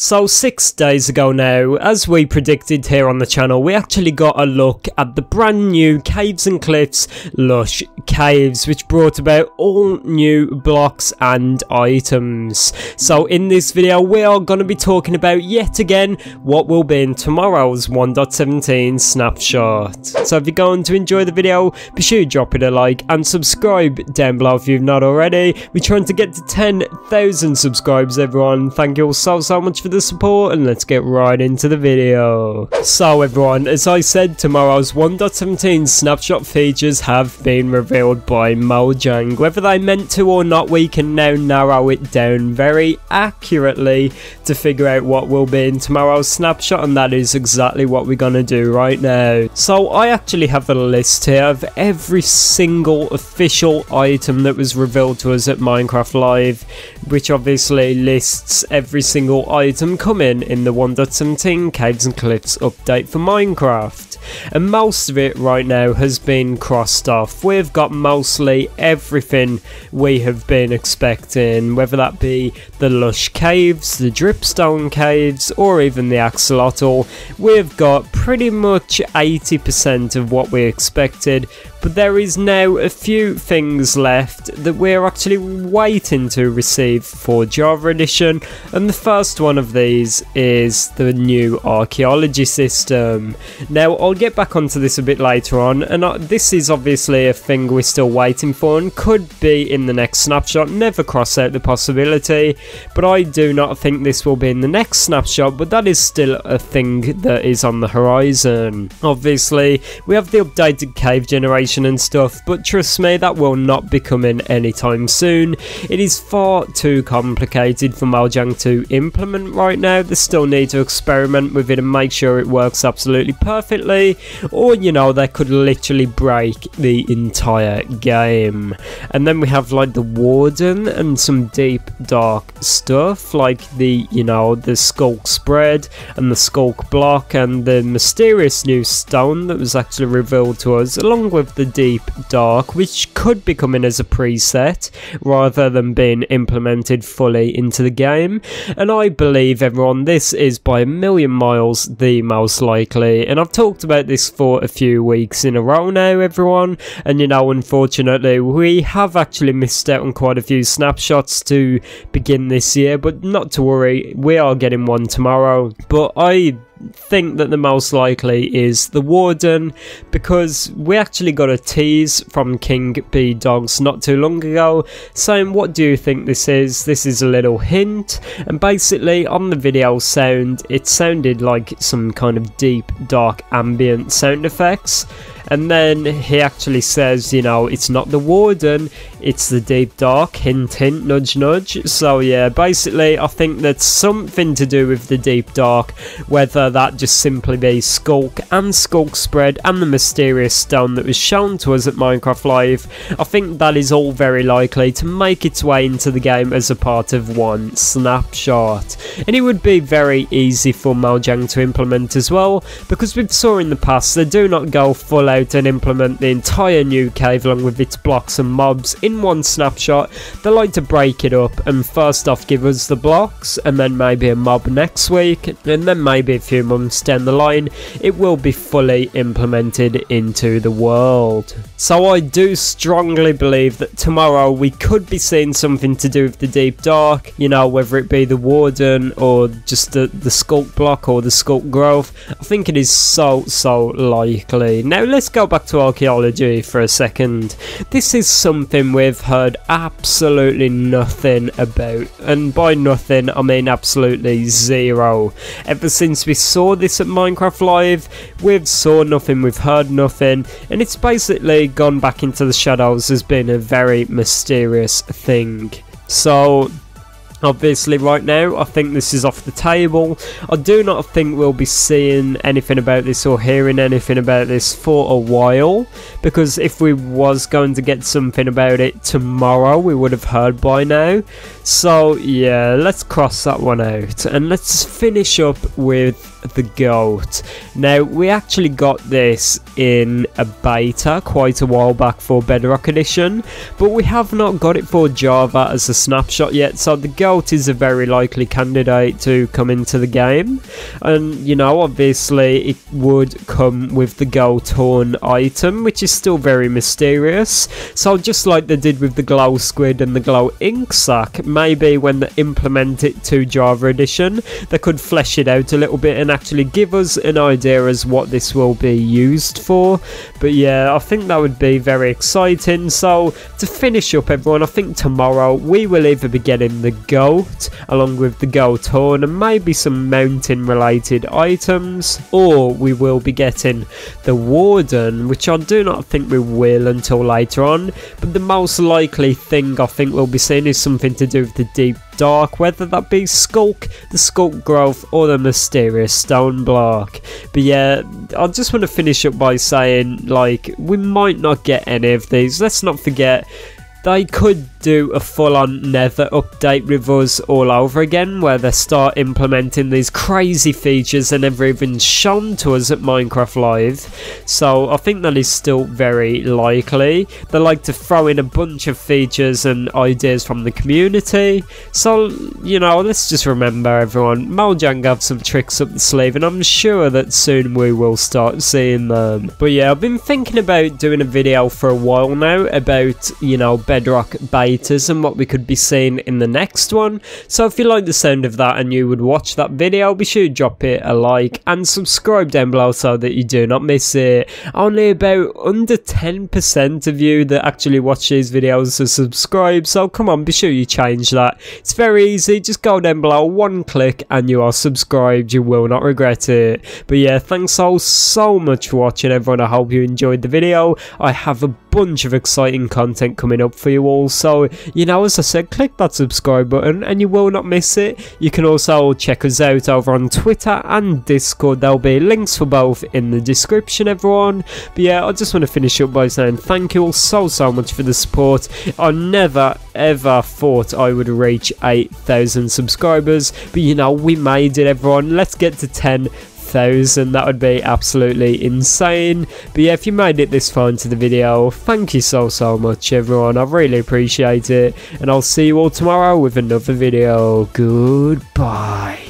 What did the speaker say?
So six days ago now, as we predicted here on the channel, we actually got a look at the brand new Caves and Cliffs Lush Caves, which brought about all new blocks and items. So in this video, we are going to be talking about yet again what will be in tomorrow's 1.17 snapshot. So if you're going to enjoy the video, be sure to drop it a like and subscribe down below if you've not already. We're trying to get to 10,000 subscribers everyone. Thank you all so so much for for the support and let's get right into the video. So everyone, as I said, tomorrow's 1.17 snapshot features have been revealed by Mojang. Whether they meant to or not, we can now narrow it down very accurately to figure out what will be in tomorrow's snapshot and that is exactly what we're gonna do right now. So I actually have a list here of every single official item that was revealed to us at Minecraft Live, which obviously lists every single item item coming in the 1.17 Caves and Cliffs update for Minecraft. And most of it right now has been crossed off. We've got mostly everything we have been expecting, whether that be the Lush Caves, the Dripstone Caves, or even the Axolotl. We've got pretty much 80% of what we expected, there is now a few things left that we're actually waiting to receive for Java Edition, and the first one of these is the new archaeology system. Now, I'll get back onto this a bit later on, and uh, this is obviously a thing we're still waiting for and could be in the next snapshot, never cross out the possibility, but I do not think this will be in the next snapshot, but that is still a thing that is on the horizon. Obviously, we have the updated cave generation and stuff, but trust me, that will not be coming anytime soon. It is far too complicated for Mojang to implement right now. They still need to experiment with it and make sure it works absolutely perfectly, or you know, they could literally break the entire game. And then we have like the Warden and some deep dark stuff, like the, you know, the Sculk spread and the Sculk block and the mysterious new stone that was actually revealed to us, along with the Deep Dark, which could be coming as a preset rather than being implemented fully into the game. And I believe, everyone, this is by a million miles the most likely. And I've talked about this for a few weeks in a row now, everyone. And you know, unfortunately, we have actually missed out on quite a few snapshots to begin this year, but not to worry, we are getting one tomorrow. But I think that the most likely is the Warden because we actually got a tease from King B. Dogs not too long ago saying what do you think this is? This is a little hint. And basically on the video sound it sounded like some kind of deep dark ambient sound effects and then he actually says, you know, it's not the warden, it's the deep dark, hint hint, nudge nudge. So yeah, basically I think that's something to do with the deep dark, whether that just simply be Sculk and Sculk spread and the mysterious stone that was shown to us at Minecraft Live. I think that is all very likely to make its way into the game as a part of one snapshot. And it would be very easy for Mojang to implement as well, because we saw in the past they do not go full out out and implement the entire new cave along with its blocks and mobs in one snapshot. They like to break it up and first off give us the blocks and then maybe a mob next week and then maybe a few months down the line it will be fully implemented into the world. So I do strongly believe that tomorrow we could be seeing something to do with the Deep Dark, you know, whether it be the Warden or just the, the Sculk block or the Sculk growth. I think it is so, so likely. Now let's go back to archaeology for a second. This is something we've heard absolutely nothing about, and by nothing I mean absolutely zero. Ever since we saw this at Minecraft Live, we've saw nothing, we've heard nothing, and it's basically gone back into the shadows as being a very mysterious thing. So Obviously, right now, I think this is off the table. I do not think we'll be seeing anything about this or hearing anything about this for a while, because if we was going to get something about it tomorrow, we would have heard by now. So, yeah, let's cross that one out, and let's finish up with the GOAT. Now, we actually got this in a beta quite a while back for Bedrock Edition, but we have not got it for Java as a snapshot yet, so the GOAT is a very likely candidate to come into the game. And, you know, obviously it would come with the GOAT horn item, which is still very mysterious. So just like they did with the Glow Squid and the Glow Ink Sac, maybe when they implement it to Java Edition, they could flesh it out a little bit and actually give us an idea as what this will be used for. But yeah, I think that would be very exciting. So to finish up everyone, I think tomorrow we will either be getting the GOAT along with the GOAT horn and maybe some mountain related items or we will be getting the Warden which I do not think we will until later on but the most likely thing I think we'll be seeing is something to do with the deep dark, whether that be Sculk, the Sculk Growth, or the Mysterious Stone Block. But yeah, I just want to finish up by saying, like, we might not get any of these. Let's not forget they could do a full-on Nether update with us all over again, where they start implementing these crazy features they never even shown to us at Minecraft Live. So I think that is still very likely. They like to throw in a bunch of features and ideas from the community. So, you know, let's just remember everyone, Mojang have some tricks up the sleeve, and I'm sure that soon we will start seeing them. But yeah, I've been thinking about doing a video for a while now about, you know, Bedrock betas and what we could be seeing in the next one. So if you like the sound of that and you would watch that video, be sure to drop it a like and subscribe down below so that you do not miss it. Only about under 10% of you that actually watch these videos are subscribed, so come on, be sure you change that. It's very easy, just go down below, one click and you are subscribed, you will not regret it. But yeah, thanks all so much for watching everyone, I hope you enjoyed the video. I have a bunch of exciting content coming up for you all. So, you know, as I said, click that subscribe button and you will not miss it. You can also check us out over on Twitter and Discord. There'll be links for both in the description, everyone. But yeah, I just want to finish up by saying thank you all so, so much for the support. I never, ever thought I would reach 8,000 subscribers. But you know, we made it, everyone. Let's get to 10 thousand that would be absolutely insane. But yeah if you made it this far into the video thank you so so much everyone. I really appreciate it and i'll see you all tomorrow with another video. Goodbye